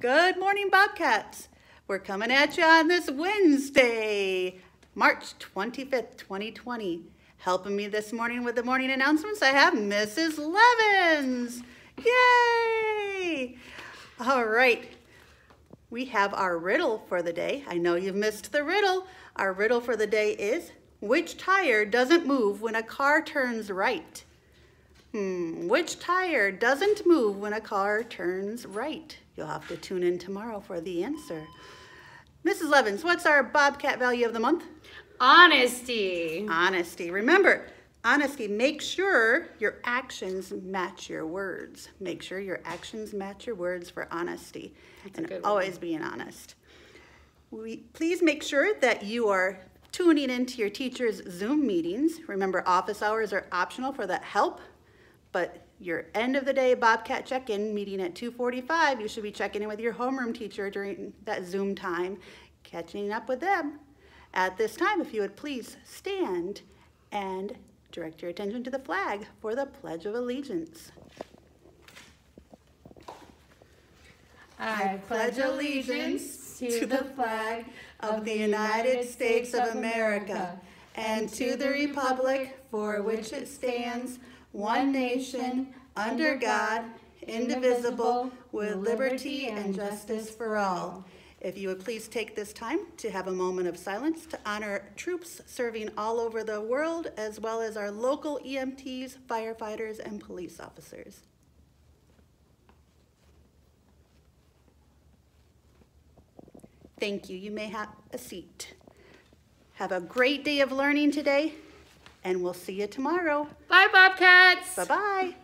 Good morning, Bobcats. We're coming at you on this Wednesday, March 25th, 2020. Helping me this morning with the morning announcements, I have Mrs. Levins. Yay! All right, we have our riddle for the day. I know you've missed the riddle. Our riddle for the day is, which tire doesn't move when a car turns right? Hmm, which tire doesn't move when a car turns right? You'll have to tune in tomorrow for the answer. Mrs. Levins, what's our Bobcat value of the month? Honesty. Honesty. Remember, honesty, make sure your actions match your words. Make sure your actions match your words for honesty. That's and always being honest. We, please make sure that you are tuning into your teacher's Zoom meetings. Remember, office hours are optional for that help, but your end of the day Bobcat check-in meeting at 2.45, you should be checking in with your homeroom teacher during that Zoom time, catching up with them. At this time, if you would please stand and direct your attention to the flag for the Pledge of Allegiance. I pledge allegiance to the flag of the United States of America and to the republic for which it stands, one nation, under God, indivisible, with liberty and justice for all. If you would please take this time to have a moment of silence to honor troops serving all over the world, as well as our local EMTs, firefighters, and police officers. Thank you. You may have a seat. Have a great day of learning today, and we'll see you tomorrow. Bye, Bobcats. Bye-bye.